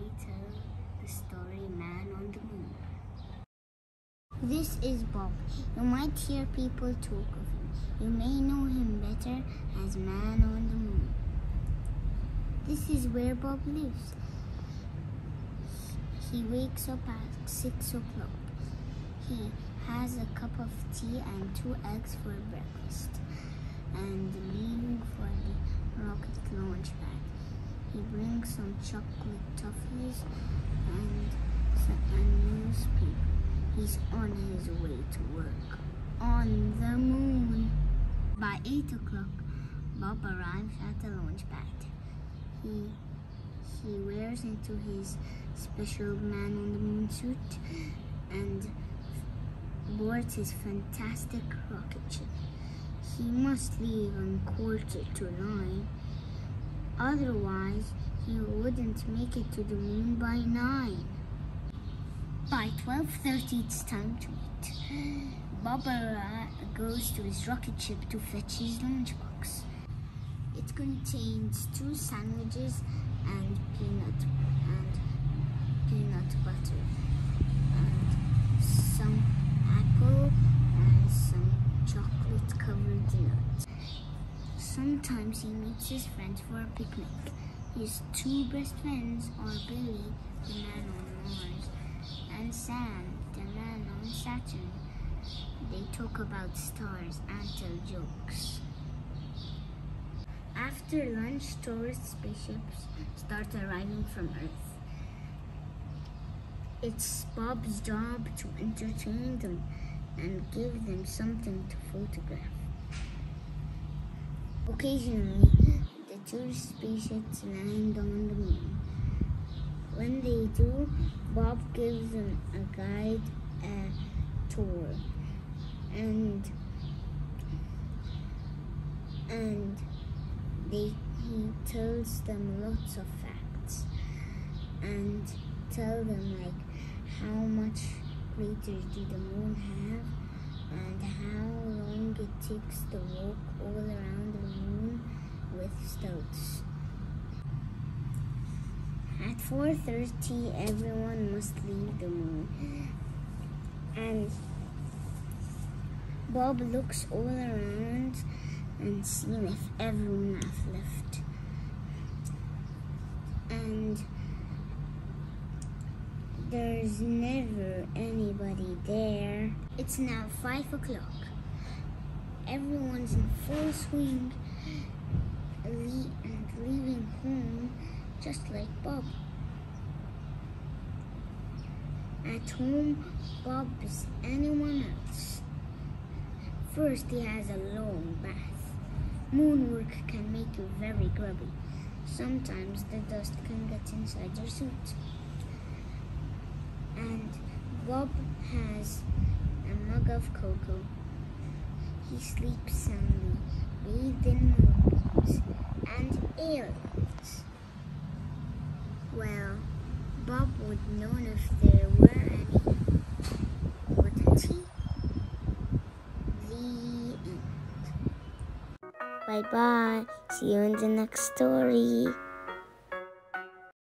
we tell the story Man on the Moon. This is Bob. You might hear people talk of him. You may know him better as Man on the Moon. This is where Bob lives. He wakes up at 6 o'clock. He has a cup of tea and two eggs for breakfast and leaving for the rocket launch pad. He brings some chocolate toffees and a newspaper. He's on his way to work on the moon. By 8 o'clock, Bob arrives at the launch pad. He, he wears into his special man on the moon suit and boards his fantastic rocket ship. He must leave on quarter to nine. Otherwise, he wouldn't make it to the moon by nine. By 12.30, it's time to eat. Barbara goes to his rocket ship to fetch his lunchbox. It contains two sandwiches and peanut and peanut butter and some apple and some chocolate covered nuts. Sometimes he meets his friends for a picnic. His two best friends are Billy, the man on Mars, and Sam, the man on Saturn. They talk about stars and tell jokes. After lunch, tourist spaceships start arriving from Earth. It's Bob's job to entertain them and give them something to photograph. Occasionally, the tourist spaceships land on the moon. When they do, Bob gives them a guide a tour and and they he tells them lots of facts and tell them like how much craters do the moon have and how long it takes to walk all around the moon with stilts. At 4.30 everyone must leave the moon and Bob looks all around and sees if everyone has left. And there's never anybody there. It's now five o'clock. Everyone's in full swing and leaving home just like Bob. At home, Bob is anyone else. First, he has a long bath. Moon work can make you very grubby. Sometimes the dust can get inside your suit. Bob has a mug of cocoa. He sleeps soundly, bathed in moonbeams and aliens. Well, Bob would know if there were any, wouldn't he? The end. Bye bye. See you in the next story.